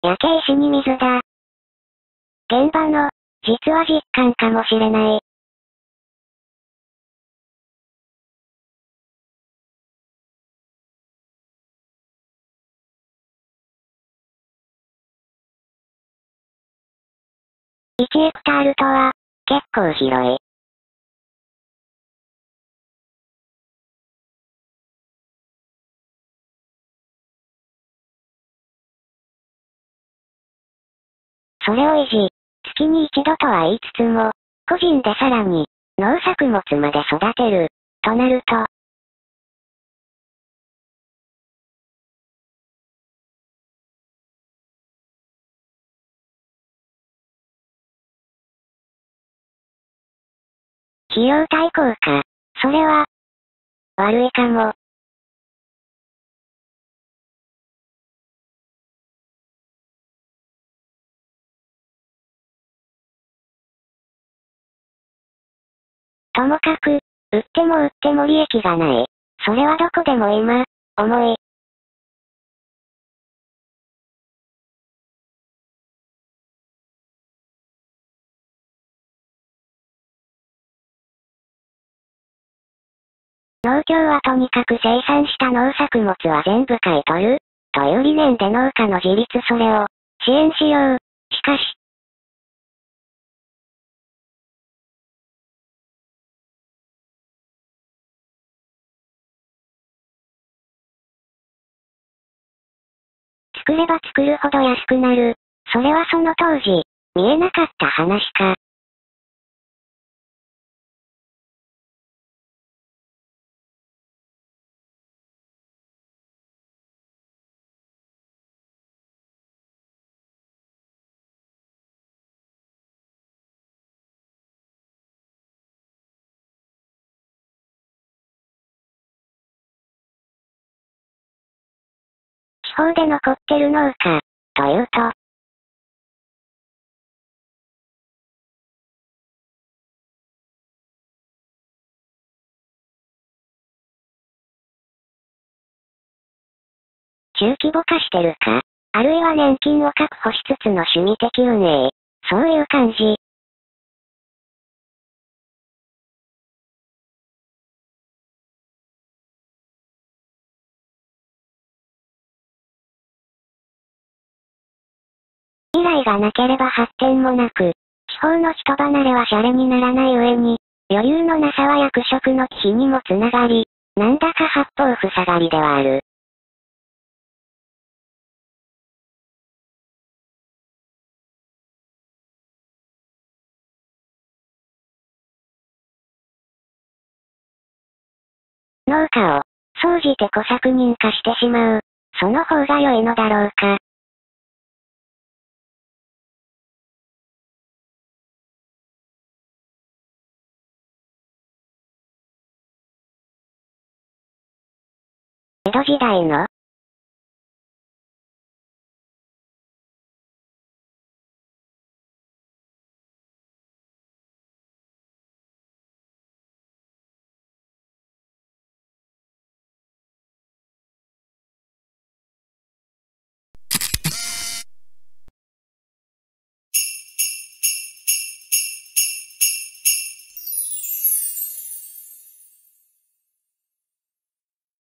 焼け石に水だ。現場の、実は実感かもしれない。1ヘクタールとは、結構広い。それを維持、月に一度とは言いつつも、個人でさらに、農作物まで育てる、となると、費用対効果、それは、悪いかも。ともかく、売っても売っても利益がない。それはどこでも今、重い。農協はとにかく生産した農作物は全部買い取る、という理念で農家の自立それを、支援しよう。しかし、作れば作るほど安くなる。それはその当時、見えなかった話か。方で残ってる農家、というと、中規模化してる。か、あるいは年金を確保しつつの趣味的運営、そういう感じ。未来がなければ発展もなく、地方の人離れはシャレにならない上に、余裕のなさは役職の忌避にもつながり、なんだか八方塞がりではある。農家を、総じて小作人化してしまう。その方が良いのだろうか。江戸時代の、